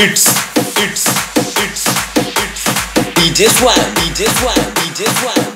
It's it's it's it's DJ Swan, DJ Swan, DJ Swan, DJ Swan.